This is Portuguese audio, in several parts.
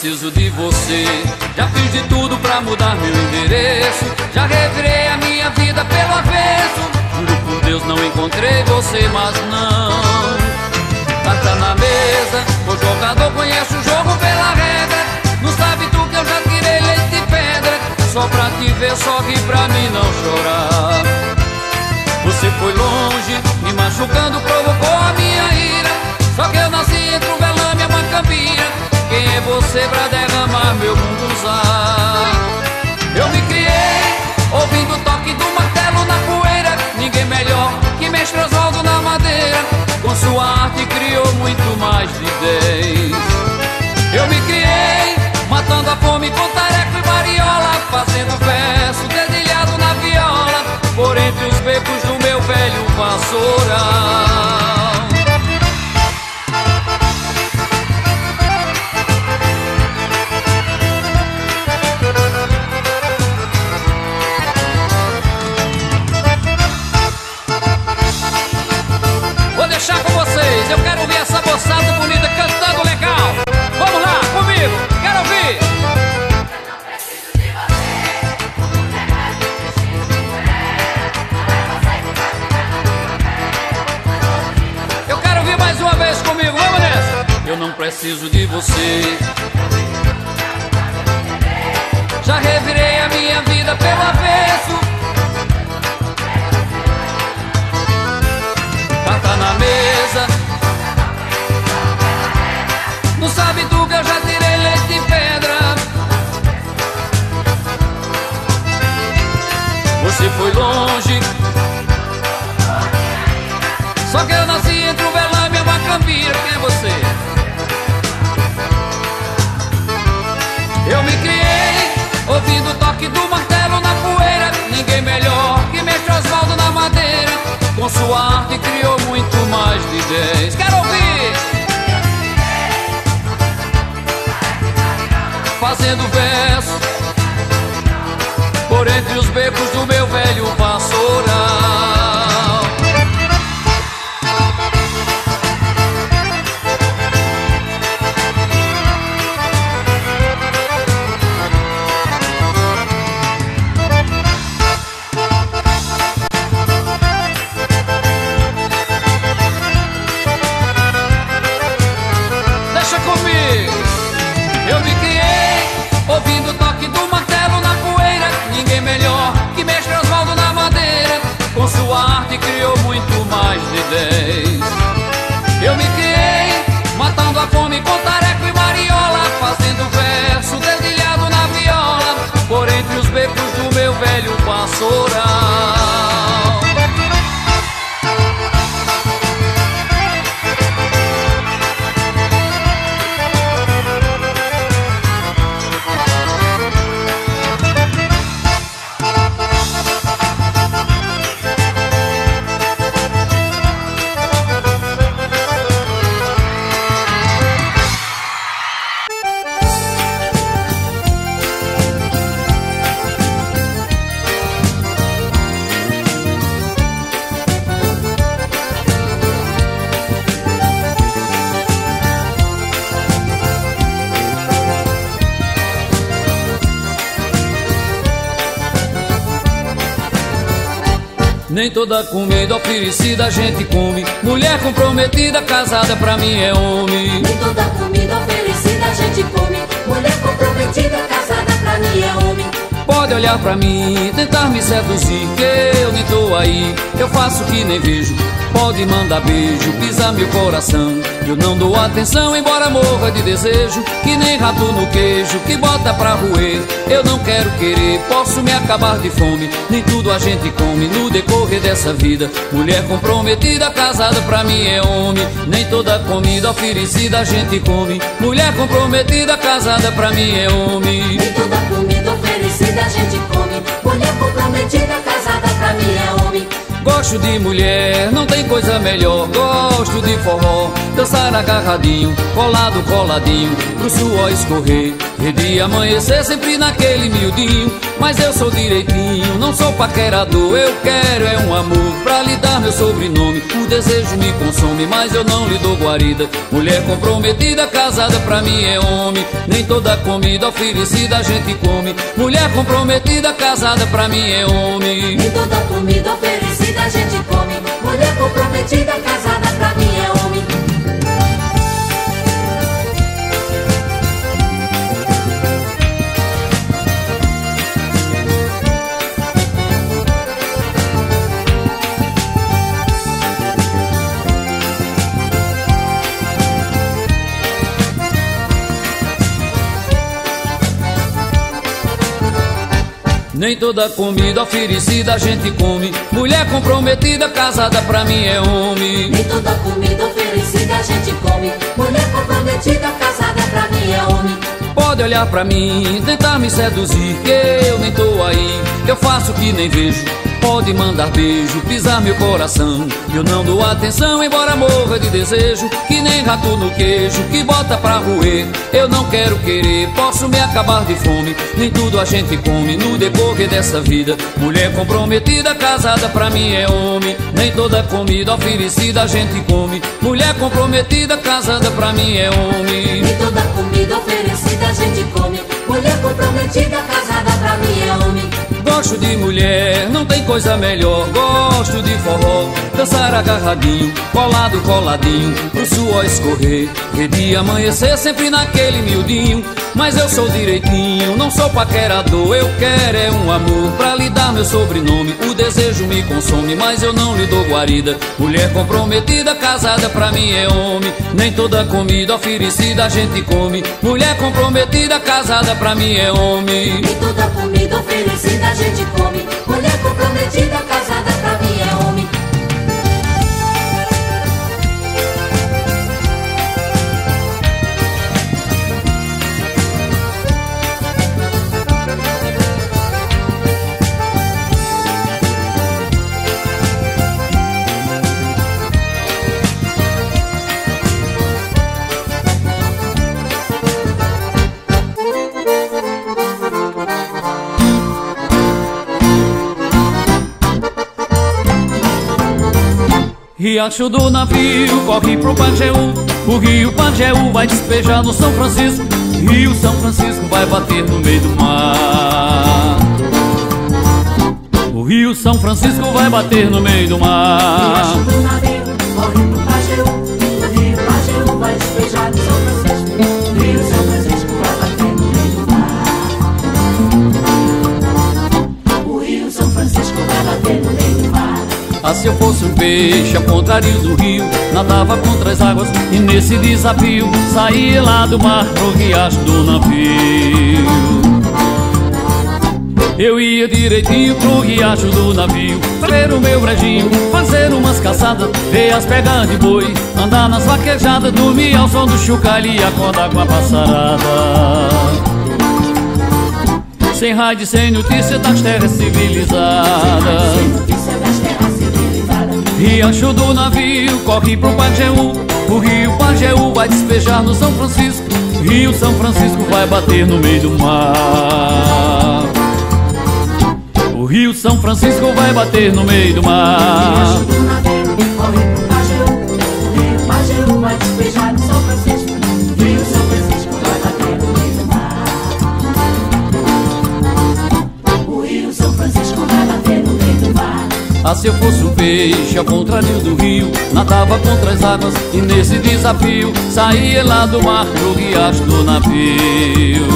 preciso de você. Já fiz de tudo pra mudar meu endereço. Já revirei a minha vida pelo avesso. Juro por Deus, não encontrei você, mas não. Carta na mesa, o jogador conhece o jogo pela regra. Não sabe tu que eu já tirei leite de pedra. Só pra te ver, só ri pra mim não chorar. Você foi longe, me machucando, provocou a minha ira. Só que eu nasci entre o velame e a mancambira. Quem é você pra derramar meu mundo usar? Eu me criei ouvindo o toque do martelo na poeira. Ninguém melhor que mestre Oswaldo na madeira. Com sua arte criou muito mais de dez. Eu me criei matando a fome com tareco e variola. Fazendo verso dedilhado na viola. Por entre os becos do meu velho vassoura. Que eu nasci entre o velame e a macambira. Quem é você? Eu me criei ouvindo o toque do martelo na poeira. Ninguém melhor que mestre Oswaldo na madeira. Com sua arte criou muito mais de dez. Quero ouvir! Fazendo verso por entre os becos do meu velho vassoural. soul. Nem toda comida oferecida a gente come. Mulher comprometida, casada pra mim é homem. Nem toda comida oferecida a gente come. Mulher comprometida, casada pra mim é homem. Pode olhar pra mim, tentar me seduzir, que eu nem tô aí. Eu faço que nem vejo. Pode mandar beijo, pisar meu coração. Eu não dou atenção, embora morra de desejo. Que nem rato no queijo, que bota pra roer. Eu não quero querer, posso me acabar de fome. Nem tudo a gente come no decorrer dessa vida. Mulher comprometida, casada pra mim é homem. Nem toda comida oferecida a gente come. Mulher comprometida, casada pra mim é homem. Oferecida a gente come. Mulher comprometida, casada pra mim é homem. Gosto de mulher, não tem coisa melhor. Gosto de forró, dançar agarradinho, colado, coladinho, pro suor escorrer. E de amanhecer sempre naquele miudinho. Mas eu sou direitinho, não sou paquerador. Eu quero é um amor pra lhe dar meu sobrenome. O desejo me consome, mas eu não lhe dou guarida. Mulher comprometida, casada pra mim é homem. Nem toda comida oferecida a gente come. Mulher comprometida, casada pra mim é homem. Nem toda comida oferecida a gente come. Mulher comprometida, casada Nem toda comida oferecida a gente come. Mulher comprometida, casada pra mim é homem. Nem toda comida oferecida a gente come. Mulher comprometida, casada pra mim é homem. Pode olhar pra mim, tentar me seduzir, que eu nem tô aí. Eu faço que nem vejo. Pode mandar beijo, pisar meu coração. Eu não dou atenção, embora morra de desejo. Que nem rato no queijo, que bota pra roer. Eu não quero querer, posso me acabar de fome. Nem tudo a gente come no decorrer dessa vida. Mulher comprometida, casada pra mim é homem. Nem toda comida oferecida a gente come. Mulher comprometida, casada pra mim é homem. Nem toda comida oferecida a gente come. Mulher comprometida, casada pra mim é homem Gosto de mulher, não tem coisa melhor. Gosto de forró, dançar agarradinho, colado, coladinho, pro suor escorrer. E de amanhecer sempre naquele miudinho. Mas eu sou direitinho, não sou paquerador. Eu quero é um amor pra lhe dar meu sobrenome. O desejo me consome, mas eu não lhe dou guarida. Mulher comprometida, casada pra mim é homem. Nem toda comida oferecida a gente come. Mulher comprometida, casada pra mim é homem. Nem toda comida oferecida a gente come. Riacho do navio corre pro Pajeú O rio Pajeú vai despejar no São Francisco. Rio São Francisco vai bater no meio do mar. O rio São Francisco vai bater no meio do mar se eu fosse um peixe, ao contrário do rio. Nadava contra as águas e nesse desafio Saía lá do mar pro riacho do navio. Eu ia direitinho pro riacho do navio Ver o meu brejinho, fazer umas caçadas Ver as pegas de boi Andar nas vaquejadas, dormir ao som do chocalho E acordar com a passarada. Sem rádio, sem notícia das terras civilizadas. Riacho do navio corre pro Pajeú. O rio Pajeú vai despejar no São Francisco. Rio São Francisco vai bater no meio do mar. O rio São Francisco vai bater no meio do mar. Riacho do navio corre pro Pajeú. O rio Pajeú vai despejar no São Francisco Ah, se eu fosse um peixe, ao contrário do rio Nadava contra as águas e nesse desafio Saía lá do mar pro riacho do navio.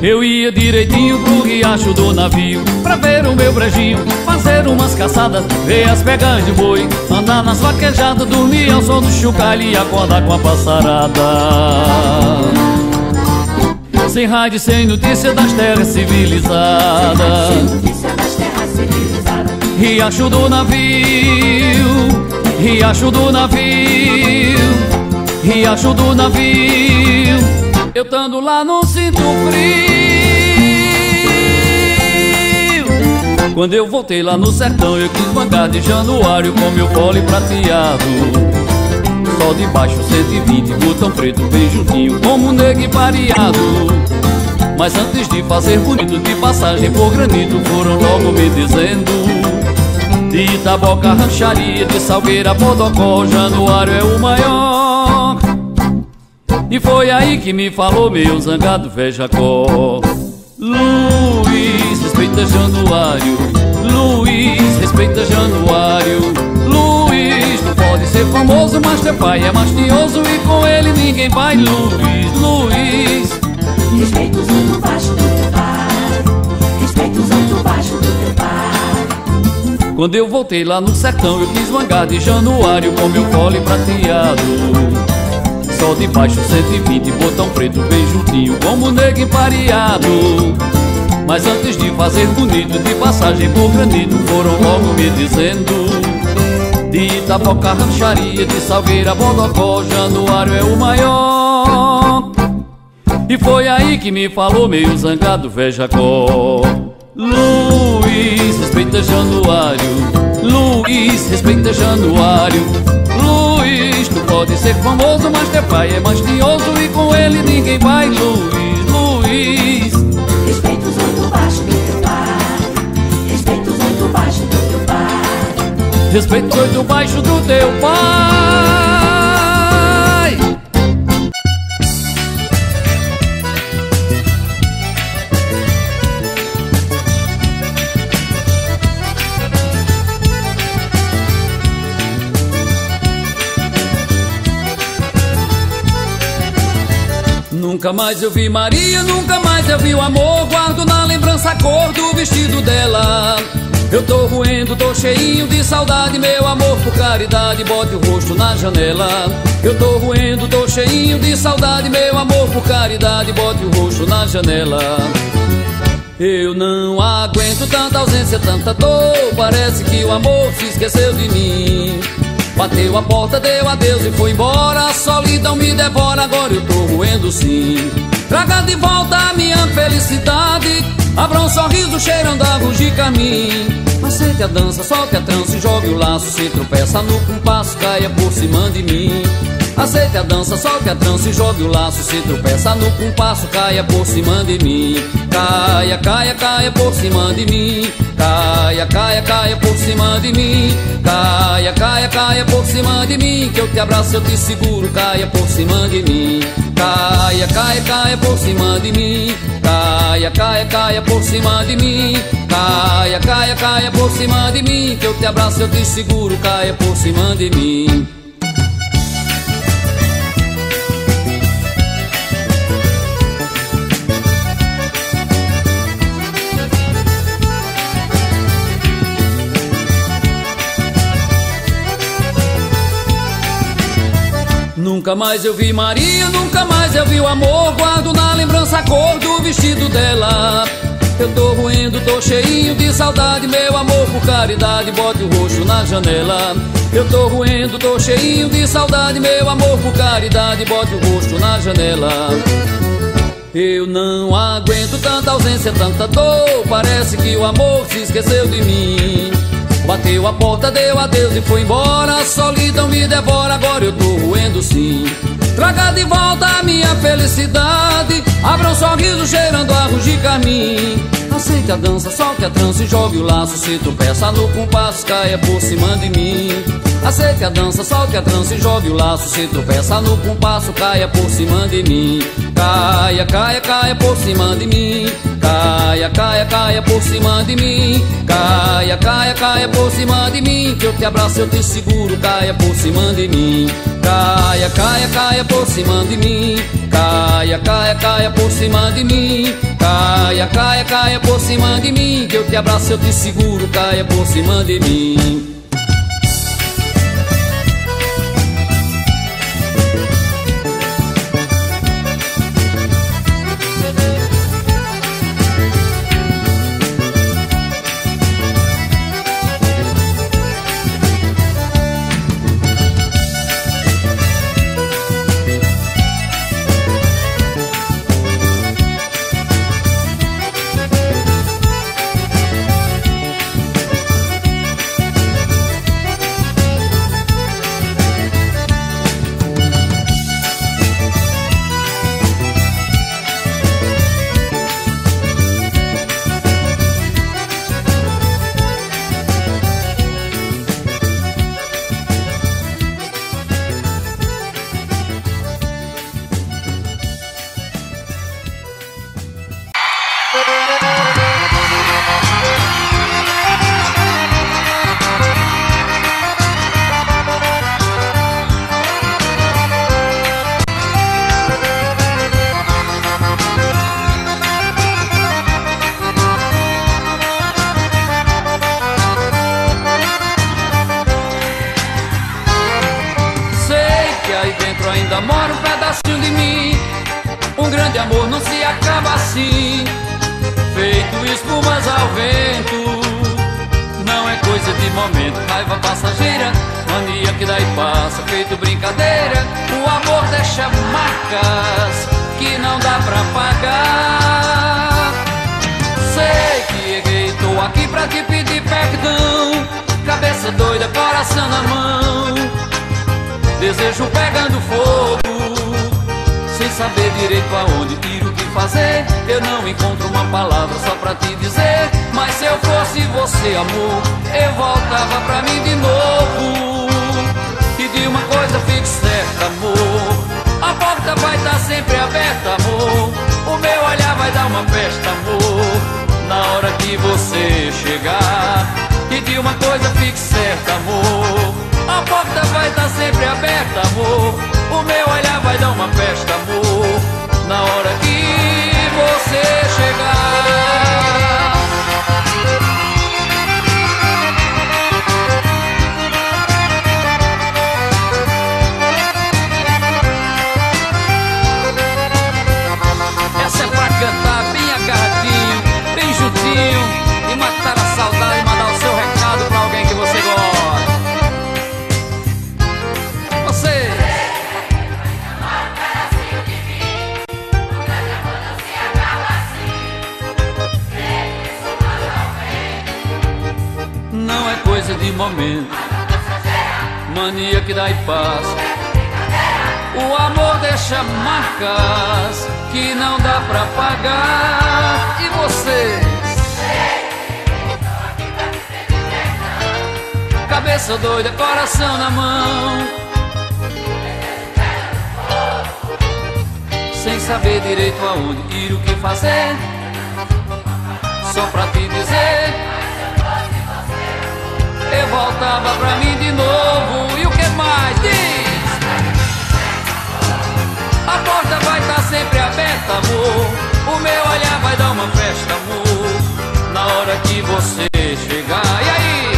Eu ia direitinho pro riacho do navio Pra ver o meu brejinho, fazer umas caçadas Ver as pegas de boi, andar nas vaquejadas Dormir ao som do chocalho e acordar com a passarada. Sem rádio, sem notícia das terras civilizadas Riacho do navio, riacho do navio, riacho do navio. Eu tando lá não sinto frio. Quando eu voltei lá no sertão, eu quis bancar de januário com meu fole prateado. Sol de baixo 120, botão preto bem juntinho, como negro pareado. Mas antes de fazer bonito de passagem por granito, foram logo me dizendo: De Itaboca, rancharia, de Salgueira, Bodocó, Januário é o maior. E foi aí que me falou meu zangado Vejacó. Luiz, respeita Januário. Luiz, respeita Januário. Luiz, tu pode ser famoso, mas teu pai é mastioso e com ele ninguém vai. Luiz, Luiz. Respeita os oito baixo do teu pai. Respeita os oito baixo do teu pai. Quando eu voltei lá no sertão, eu quis mangar de Januário com meu cole prateado. Sol de baixo 120, botão preto bem juntinho, como negro empareado. Mas antes de fazer bonito, de passagem por granito, foram logo me dizendo: De Itapoca, rancharia, de Salgueira, Bodocó, Januário é o maior. E foi aí que me falou, meio zangado, Vejacó. Luiz, respeita Januário. Luiz, respeita Januário. Luiz, tu pode ser famoso, mas teu pai é mastioso e com ele ninguém vai. Luiz, Luiz. Respeita os oito baixo do teu pai. Respeita os oito baixo do teu pai. Respeito os oito baixo do teu pai. Nunca mais eu vi Maria, nunca mais eu vi o amor. Guardo na lembrança a cor do vestido dela. Eu tô roendo, tô cheinho de saudade, meu amor, por caridade, bote o rosto na janela. Eu tô roendo, tô cheinho de saudade, meu amor, por caridade, bote o rosto na janela. Eu não aguento tanta ausência, tanta dor. Parece que o amor se esqueceu de mim. Bateu a porta, deu adeus e foi embora. A solidão me devora, agora eu tô roendo sim. Traga de volta a minha felicidade. Abra um sorriso cheirando a bugica a mim. Aceite a dança, solte a trança e jogue o laço. Se tropeça no compasso, caia por cima de mim. Aceite a dança, solte a trança e jogue o laço. Se tropeça no compasso, caia por cima de mim. Caia, caia, caia por cima de mim. Caia, caia, caia por cima de mim. Caia, caia, caia por cima de mim. Que eu te abraço, eu te seguro. Caia por cima de mim. Caia, caia, caia por cima de mim. Caia, caia, caia por cima de mim. Caia, caia, caia por cima de mim. Que eu te abraço, eu te seguro. Caia por cima de mim. Nunca mais eu vi Maria, nunca mais eu vi o amor. Guardo na lembrança a cor do vestido dela. Eu tô ruindo, tô cheinho de saudade, meu amor, por caridade, bote o rosto na janela. Eu tô ruindo, tô cheinho de saudade, meu amor, por caridade, bote o rosto na janela. Eu não aguento tanta ausência, tanta dor. Parece que o amor se esqueceu de mim. Bateu a porta, deu adeus e foi embora. A solidão me devora, agora eu tô roendo sim. Traga de volta a minha felicidade. Abra um sorriso cheirando a de carmim. Aceite a dança, solte a trança e jogue o laço. Se tropeça no compasso, caia por cima de mim. Aceite a dança, solte a trança e jogue o laço. Se tropeça no compasso, caia por cima de mim. Caia, caia, caia por cima de mim. Caia, caia, caia por cima de mim. Caia, caia, caia por cima de mim. Que eu te abraço, eu te seguro. Caia por cima de mim. Caia, caia, caia por cima de mim. Caia, caia, caia por cima de mim. Caia, caia, caia por cima de mim. Que eu te abraço, eu te seguro. Caia por cima de mim. Grande amor não se acaba assim, feito espumas ao vento. Não é coisa de momento, raiva passageira, mania que daí passa, feito brincadeira. O amor deixa marcas que não dá pra pagar. Sei que errei, tô aqui pra te pedir perdão. Cabeça doida, coração na mão. Desejo pegando fogo, sem saber direito aonde ir, o que fazer. Eu não encontro uma palavra só pra te dizer. Mas se eu fosse você, amor, eu voltava pra mim de novo. E de uma coisa fique certa, amor. A porta vai estar tá sempre aberta, amor. O meu olhar vai dar uma festa, amor. Na hora que você chegar. E de uma coisa fique certa, amor. A porta vai estar tá sempre aberta, amor. O meu olhar vai dar uma festa, amor. Na hora que você chegar. Passa. O amor deixa marcas que não dá pra pagar. E você? Cabeça doida, coração na mão. Sem saber direito aonde ir, o que fazer. Só pra te dizer eu voltava pra mim de novo. E o que mais? Diz! A porta vai estar tá sempre aberta, amor. O meu olhar vai dar uma festa, amor. Na hora que você chegar. E aí?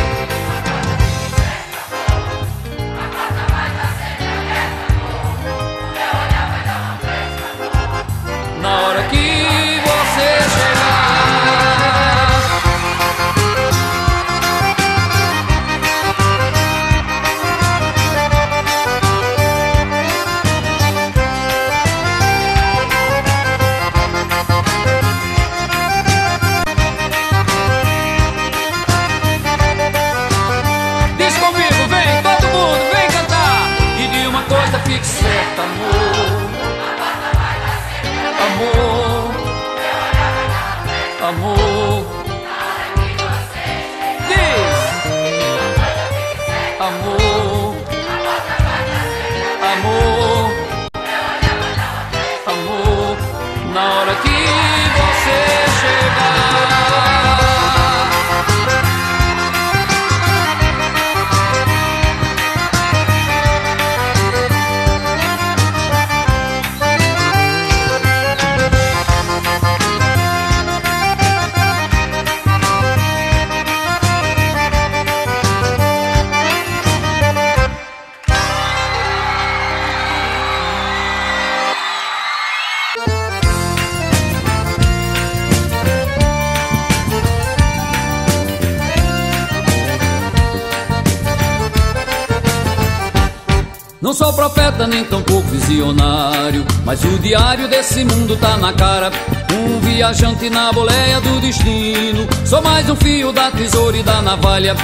Sou profeta nem tão pouco visionário Mas o diário desse mundo tá na cara. Um viajante na boleia do destino Sou mais um fio da tesoura e da navalha.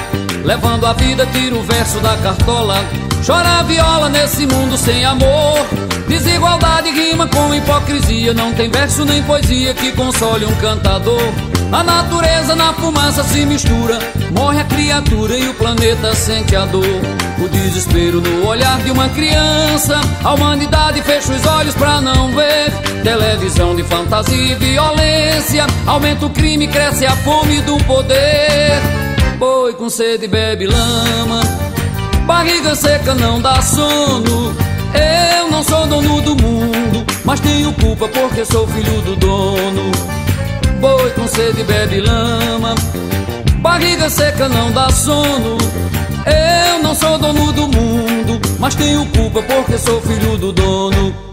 Levando a vida, tiro o verso da cartola Chora a viola nesse mundo sem amor. Desigualdade rima com hipocrisia. Não tem verso nem poesia que console um cantador. A natureza na fumaça se mistura. Morre a criatura e o planeta sente a dor. O desespero no olhar de uma criança. A humanidade fecha os olhos pra não ver. Televisão de fantasia e violência. Aumenta o crime, cresce a fome do poder. Boi com sede bebe lama Barriga seca não dá sono. Eu não sou dono do mundo Mas tenho culpa porque sou filho do dono. Boi com sede bebe lama. Barriga seca não dá sono. Eu não sou dono do mundo, mas tenho culpa porque sou filho do dono.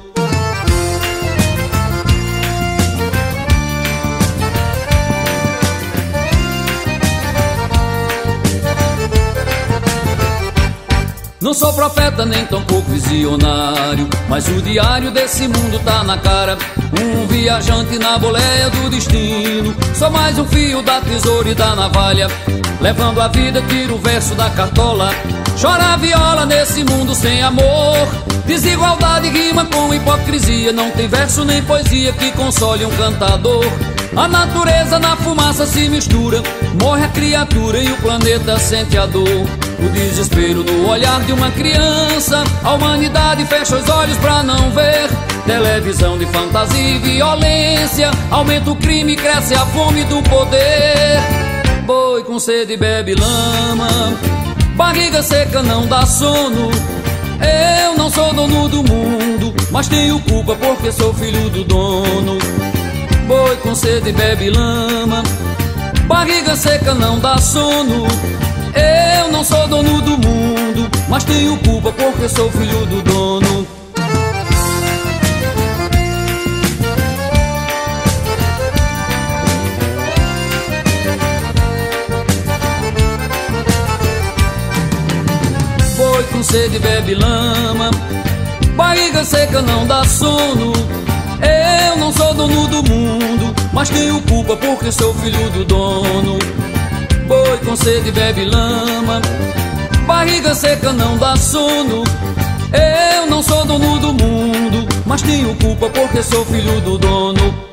Sou profeta nem tampouco visionário, mas o diário desse mundo tá na cara. Um viajante na boleia do destino. Sou mais um fio da tesoura e da navalha. Levando a vida, tiro o verso da cartola. Chora a viola nesse mundo sem amor. Desigualdade rima com hipocrisia. Não tem verso nem poesia que console um cantador. A natureza na fumaça se mistura. Morre a criatura e o planeta sente a dor. O desespero no olhar de uma criança. A humanidade fecha os olhos pra não ver. Televisão de fantasia e violência. Aumenta o crime, cresce a fome do poder. Boi com sede bebe lama. Barriga seca não dá sono. Eu não sou dono do mundo, mas tenho culpa porque sou filho do dono. Boi com sede bebe lama. Barriga seca não dá sono. Eu não sou dono do mundo, mas tenho culpa porque sou filho do dono. Boi com sede bebe lama, barriga seca não dá sono. Eu não sou dono do mundo, mas tenho culpa porque sou filho do dono. Boi com sede bebe lama. Barriga seca não dá sono. Eu não sou dono do mundo Mas tenho culpa porque sou filho do dono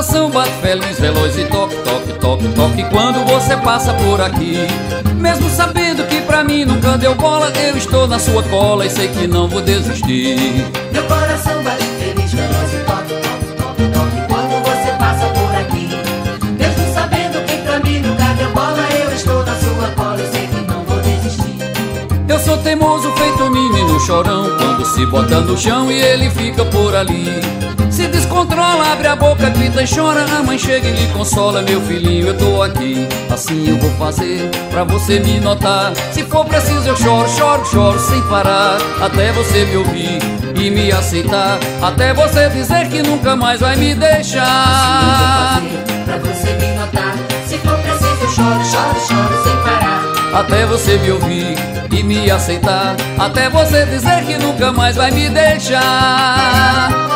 coração bate feliz, veloz e toque, toque, toque, toque quando você passa por aqui. Mesmo sabendo que pra mim nunca deu bola, eu estou na sua cola e sei que não vou desistir. Meu coração bate feliz, veloz e toque, toque, toque, toque quando você passa por aqui. Mesmo sabendo que pra mim nunca deu bola, eu estou na sua cola e sei que não vou desistir. Eu sou teimoso feito menino chorão, quando se bota no chão e ele fica por ali. Se descontrola, abre a boca, grita e chora A mãe chega e lhe consola Meu filhinho, eu tô aqui Assim eu vou fazer pra você me notar. Se for preciso eu choro, choro, choro sem parar Até você me ouvir e me aceitar. Até você dizer que nunca mais vai me deixar. Assim eu vou fazer pra você me notar. Se for preciso eu choro, choro, choro sem parar. Até você me ouvir e me aceitar. Até você dizer que nunca mais vai me deixar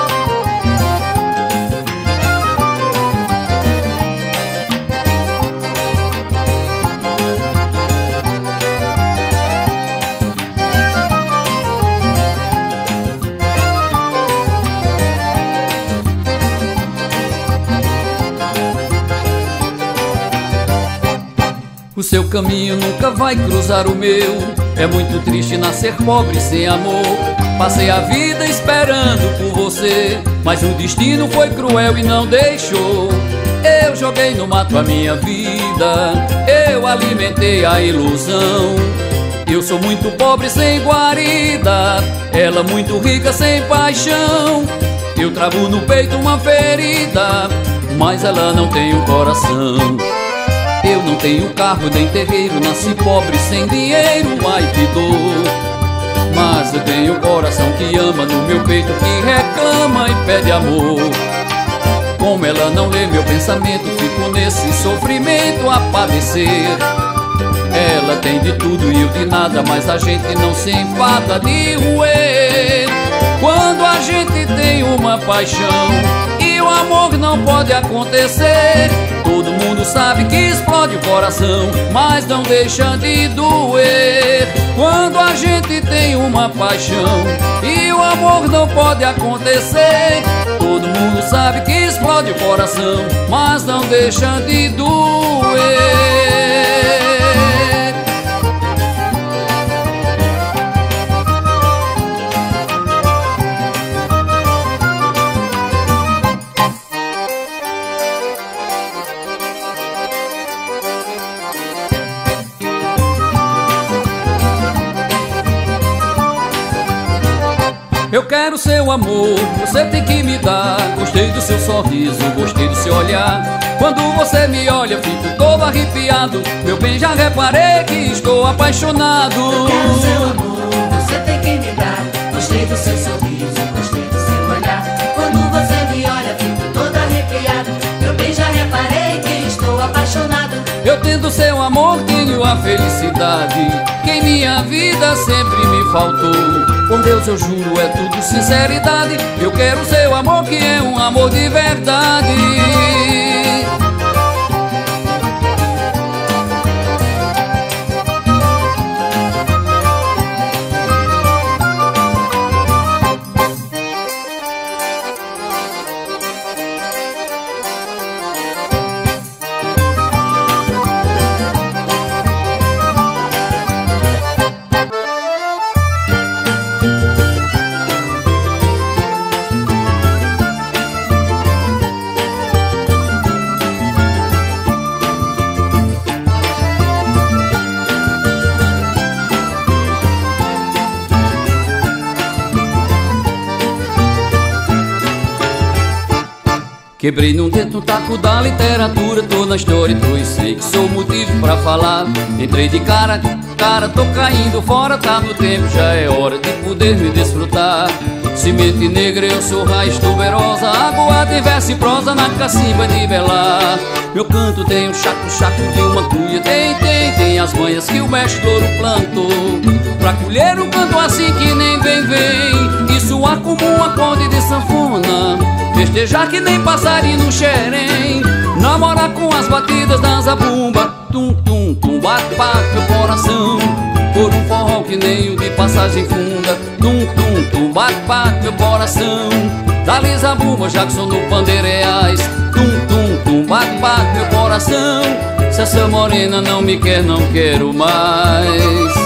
seu caminho nunca vai cruzar o meu. É muito triste nascer pobre sem amor. Passei a vida esperando por você, mas o destino foi cruel e não deixou. Eu joguei no mato a minha vida, eu alimentei a ilusão. Eu sou muito pobre sem guarida, ela muito rica sem paixão. Eu trago no peito uma ferida, mas ela não tem um coração. Eu não tenho carro nem terreiro, nasci pobre sem dinheiro, ai que dor. Mas eu tenho coração que ama no meu peito, que reclama e pede amor. Como ela não lê meu pensamento, fico nesse sofrimento a padecer. Ela tem de tudo e eu de nada, mas a gente não se enfada de roer. Quando a gente tem uma paixão o amor não pode acontecer. Todo mundo sabe que explode o coração, mas não deixa de doer. Quando a gente tem uma paixão e o amor não pode acontecer. Todo mundo sabe que explode o coração, mas não deixa de doer. Eu quero seu amor, você tem que me dar. Gostei do seu sorriso, gostei do seu olhar. Quando você me olha, fico todo arrepiado. Meu bem, já reparei que estou apaixonado. Eu quero seu amor, você tem que me dar. Gostei do seu sorriso, gostei do seu olhar. Quando você me olha, fico todo arrepiado. Meu bem, já reparei que estou apaixonado. Eu tendo seu amor, tenho a felicidade que em minha vida sempre me faltou. Por Deus eu juro, é tudo sinceridade. Eu quero seu amor que é um amor de verdade Quebrei num dedo um taco da literatura Tô na história, tô e sei que sou motivo pra falar. Entrei de cara, cara, tô caindo fora Tá no tempo, já é hora de poder me desfrutar. Semente negra, eu sou raiz tuberosa Água de verso e prosa na cacimba de velar. Meu canto tem um chaco, chaco de uma cuia Tem, tem, tem as manhas que o mestre louro plantou. Pra colher o canto assim que nem vem, vem. Isso como um acorde de sanfona Festejar que nem passarinho no xerém. Namorar com as batidas da zabumba Tum, tum, tum, bate, bate meu coração. Por um forró que nem o de passagem funda Tum, tum, tum, bate, bate meu coração. Dali zabumba, Jackson no Pandeireais Tum, tum, tum, bate, bate meu coração. Se essa morena não me quer, não quero mais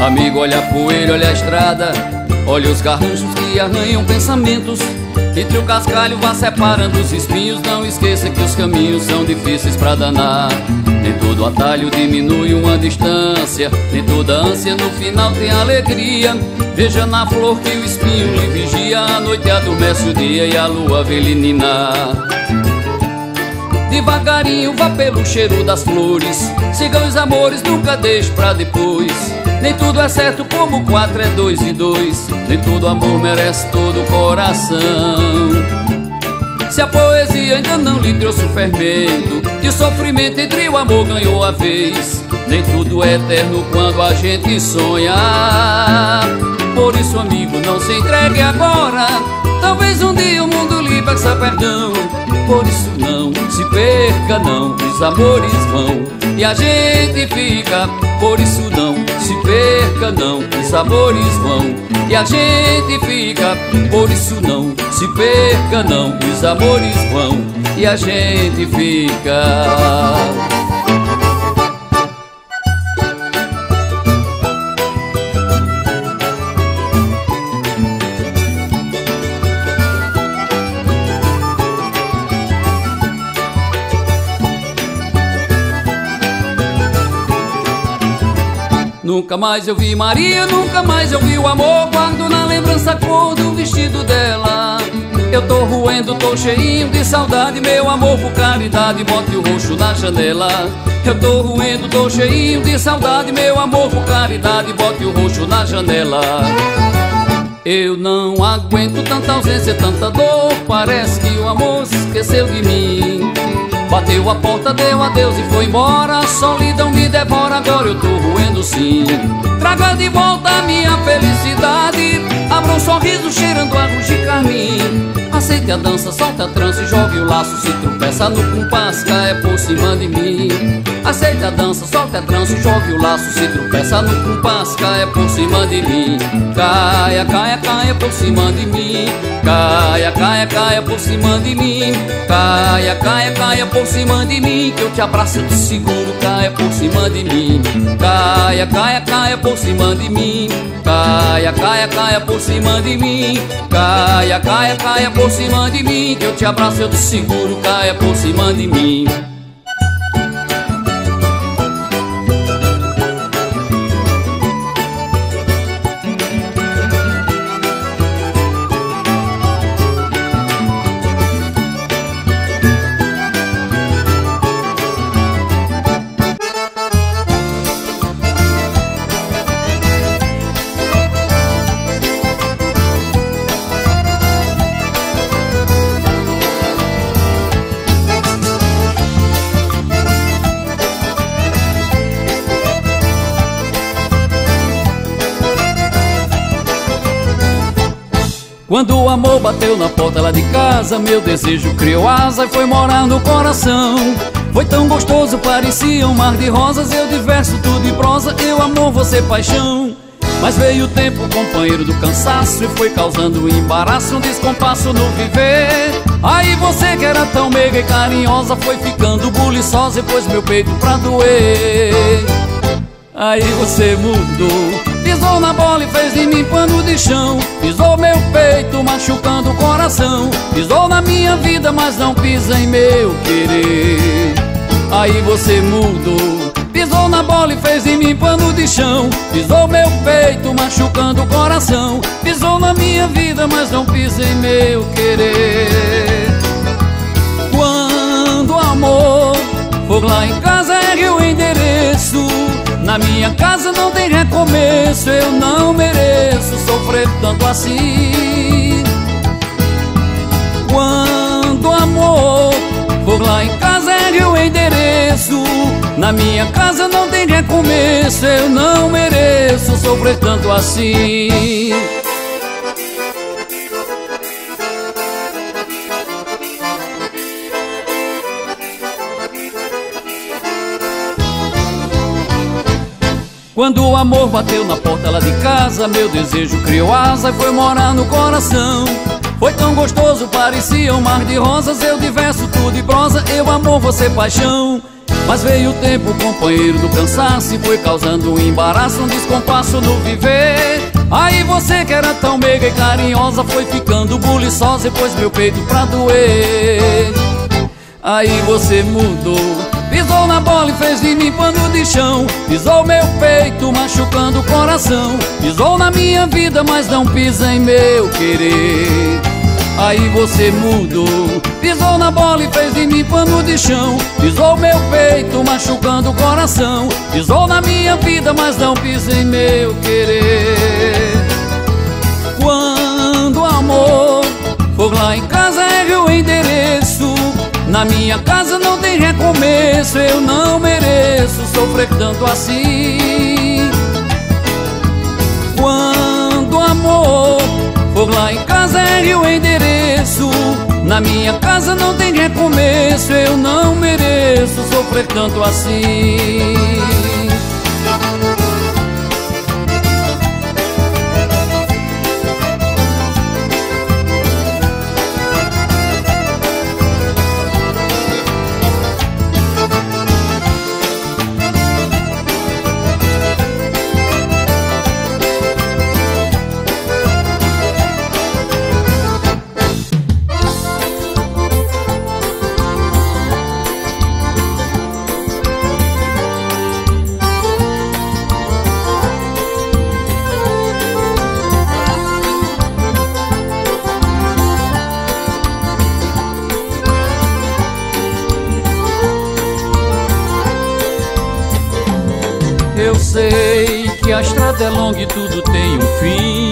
Amigo, olha a poeira, olha a estrada Olha os garranchos que arranham pensamentos Entre o cascalho vá separando os espinhos. Não esqueça que os caminhos são difíceis pra danar. Nem todo atalho diminui uma distância Nem toda ânsia no final tem alegria. Veja na flor que o espinho lhe vigia A noite adormece o dia e a lua vê Devagarinho vá pelo cheiro das flores Siga os amores, nunca deixe pra depois nem tudo é certo como quatro é dois e dois. Nem todo amor merece todo coração. Se a poesia ainda não lhe trouxe o fermento De sofrimento entre o amor ganhou a vez Nem tudo é eterno quando a gente sonha. Por isso amigo não se entregue agora Talvez um dia o mundo lhe peça perdão. Por isso não se perca não. Os amores vão e a gente fica. Por isso não se perca não, os amores vão E a gente fica, por isso não se perca não. Os amores vão e a gente fica Nunca mais eu vi Maria, nunca mais eu vi o amor Guardo na lembrança a cor do vestido dela. Eu tô roendo, tô cheinho de saudade Meu amor por caridade, bote o roxo na janela. Eu tô roendo, tô cheinho de saudade Meu amor por caridade, bote o roxo na janela. Eu não aguento tanta ausência, tanta dor Parece que o amor esqueceu de mim Bateu a porta, deu adeus e foi embora. Solidão me devora, agora eu tô roendo sim. Traga de volta a minha felicidade. Abra um sorriso cheirando arroz de carmim Aceite a dança, solta a trança e jogue o laço Se tropeça no compasso, caia por cima de mim. Aceite a dança, solta a trança e jogue o laço Se tropeça no compasso, caia por cima de mim. Caia, caia, caia por cima de mim. Caia, caia, caia por cima de mim. Caia, caia, caia por cima de mim Que eu te abraço, eu te seguro Caia por cima de mim. Caia, caia, caia por cima de mim. Caia, caia, caia por cima de mim. Caia, caia, caia por cima de mim. Que eu te abraço, eu te seguro. Caia por cima de mim Quando o amor bateu na porta lá de casa Meu desejo criou asa e foi morar no coração. Foi tão gostoso, parecia um mar de rosas Eu diverso tudo em prosa, eu amor, você paixão. Mas veio o tempo, companheiro do cansaço E foi causando um embaraço, um descompasso no viver. Aí você que era tão meiga e carinhosa Foi ficando buliçosa e pôs meu peito pra doer. Aí você mudou Pisou na bola e fez de mim pano de chão. Pisou meu peito machucando o coração. Pisou na minha vida mas não pisa em meu querer. Aí você mudou. Pisou na bola e fez de mim pano de chão. Pisou meu peito machucando o coração. Pisou na minha vida mas não pisa em meu querer. Quando o amor for lá em casa ergue o endereço na minha casa não tem recomeço, eu não mereço sofrer tanto assim. Quando amor for lá em casa, é o endereço. Na minha casa não tem recomeço, eu não mereço sofrer tanto assim. Quando o amor bateu na porta lá de casa Meu desejo criou asa e foi morar no coração. Foi tão gostoso, parecia um mar de rosas Eu diverso tudo e prosa, eu amor, você paixão. Mas veio o tempo, companheiro do cansaço E foi causando um embaraço, um descompasso no viver. Aí você que era tão meiga e carinhosa Foi ficando buliçosa e pôs meu peito pra doer. Aí você mudou Pisou na bola e fez de mim pano de chão. Pisou meu peito machucando o coração. Pisou na minha vida, mas não pisa em meu querer. Aí você mudou. Pisou na bola e fez de mim pano de chão. Pisou meu peito machucando o coração. Pisou na minha vida, mas não pisa em meu querer. Quando o amor for lá em casa, ergue o endereço na minha casa não tem recomeço, eu não mereço sofrer tanto assim. Quando amor for lá em casa é o endereço. Na minha casa não tem recomeço, eu não mereço sofrer tanto assim. É longa e tudo tem um fim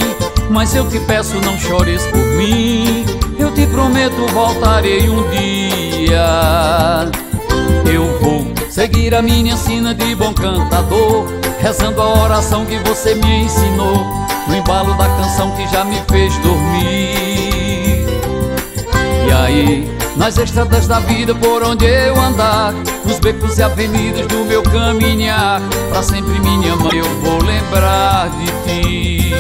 Mas eu te peço não chores por mim Eu te prometo voltarei um dia Eu vou seguir a minha sina de bom cantador, rezando a oração que você me ensinou, no embalo da canção que já me fez dormir. E aí, nas estradas da vida por onde eu andar, nos becos e avenidas do meu caminhar, para sempre minha mãe eu vou lembrar de ti.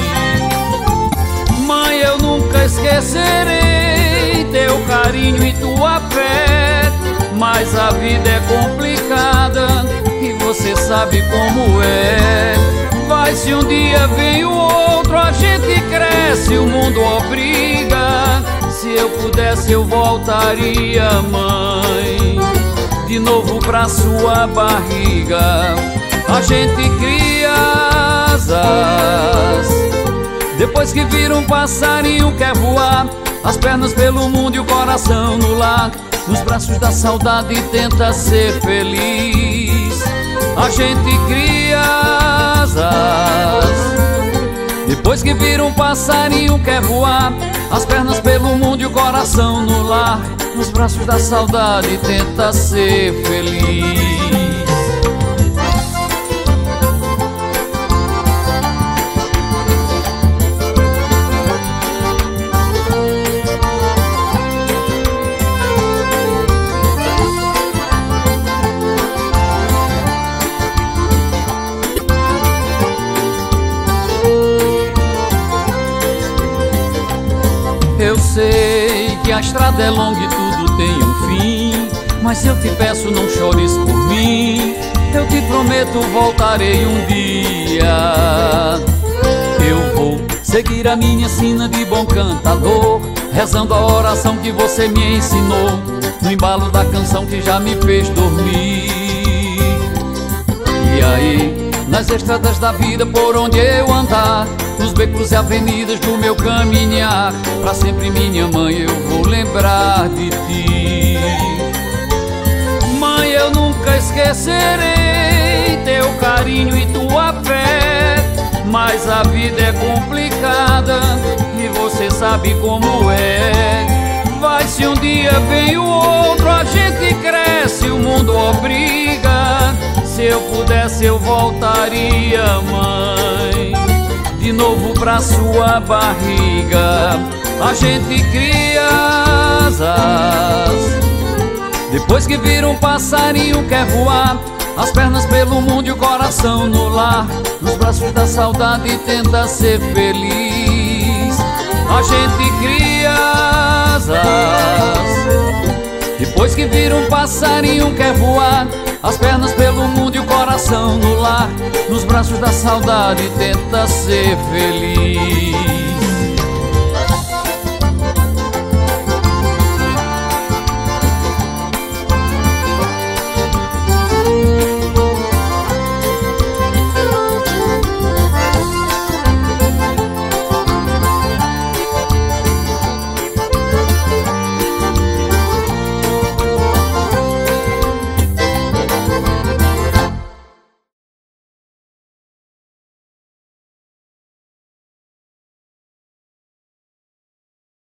Mãe, eu nunca esquecerei teu carinho e tua fé, mas a vida é complicada e você sabe como é. Vai se um dia vem o outro, a gente cresce, o mundo obriga. Se eu pudesse, eu voltaria, mãe, de novo pra sua barriga. A gente cria asas. Depois que vira um passarinho quer voar As pernas pelo mundo e o coração no lar Nos braços da saudade tenta ser feliz A gente cria asas depois que vira um passarinho quer voar. As pernas pelo mundo e o coração no lar. Nos braços da saudade tenta ser feliz sei que a estrada é longa e tudo tem um fim Mas eu te peço não chores por mim. Eu te prometo voltarei um dia. Eu vou seguir a minha sina de bom cantador Rezando a oração que você me ensinou No embalo da canção que já me fez dormir. E aí, nas estradas da vida por onde eu andar nos becos e avenidas do meu caminhar. Pra sempre minha mãe eu vou lembrar de ti. Mãe eu nunca esquecerei teu carinho e tua fé. Mas a vida é complicada e você sabe como é. Vai se um dia vem o outro, a gente cresce, o mundo obriga. Se eu pudesse eu voltaria, mãe de novo pra sua barriga. A gente cria asas. Depois que vira um passarinho quer voar, as pernas pelo mundo e o coração no lar. Nos braços da saudade tenta ser feliz. A gente cria asas. Depois que vira um passarinho quer voar As pernas pelo mundo e o coração no lar. Nos braços da saudade tenta ser feliz